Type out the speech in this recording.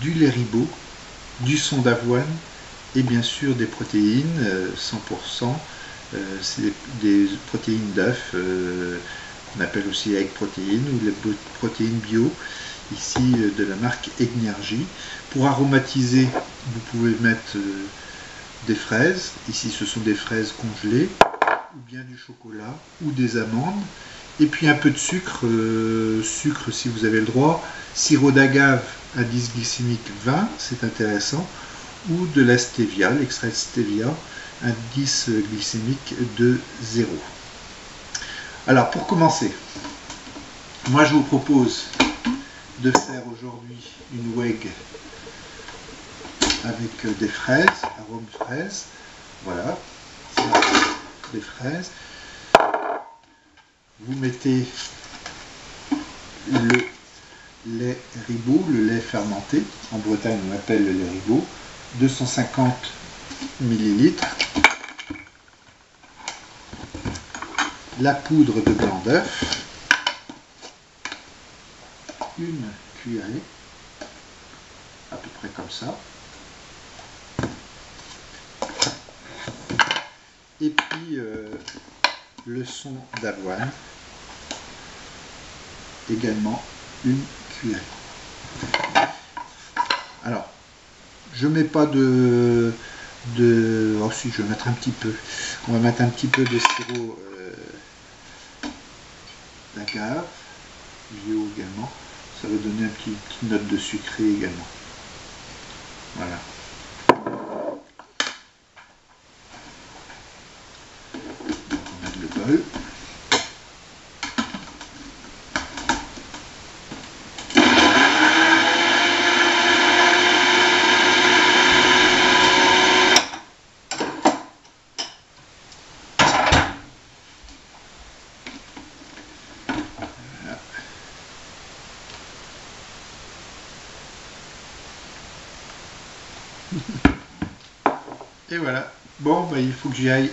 du lait ribot, du son d'avoine et bien sûr des protéines 100%. c'est des, protéines d'œufs qu'on appelle aussi egg protéines ou les protéines bio ici de la marque Egnergy. Pour aromatiser, vous pouvez mettre des fraises. Ici, ce sont des fraises congelées, ou bien du chocolat, ou des amandes. Et puis un peu de sucre, euh, sucre si vous avez le droit, sirop d'agave, indice glycémique 20, c'est intéressant, ou de la stevia, l'extrait de stevia, indice glycémique de 0. Alors pour commencer, moi je vous propose de faire aujourd'hui une WEG avec des fraises, arôme fraises. Voilà, des fraises. Vous mettez le lait ribot, le lait fermenté. En Bretagne, on appelle le lait ribot. 250 ml. La poudre de blanc d'œuf. Une cuillerée. À peu près comme ça. et puis euh, le son d'avoine, également une Alors, je mets pas de, de... Oh je vais mettre un petit peu. On va mettre un petit peu de sirop euh, d'agave, bio également. Ça va donner une petite note de sucré également. Voilà. Et voilà. Bon, bah, il faut que j'y aille.